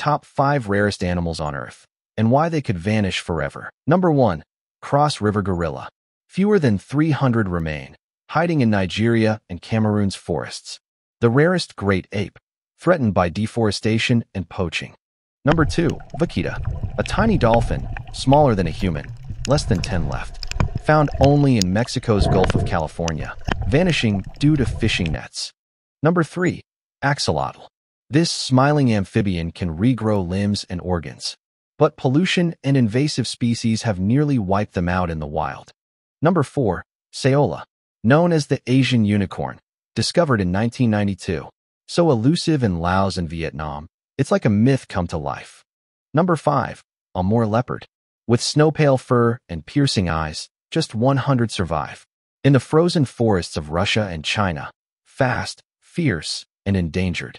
Top 5 Rarest Animals on Earth and Why They Could Vanish Forever. Number 1. Cross River Gorilla. Fewer than 300 remain, hiding in Nigeria and Cameroon's forests. The rarest great ape, threatened by deforestation and poaching. Number 2. Vaquita. A tiny dolphin, smaller than a human, less than 10 left. Found only in Mexico's Gulf of California, vanishing due to fishing nets. Number 3. Axolotl. This smiling amphibian can regrow limbs and organs, but pollution and invasive species have nearly wiped them out in the wild. Number 4. Saola. Known as the Asian unicorn, discovered in 1992. So elusive in Laos and Vietnam, it's like a myth come to life. Number 5. Amur leopard. With snow-pale fur and piercing eyes, just 100 survive. In the frozen forests of Russia and China, fast, fierce, and endangered.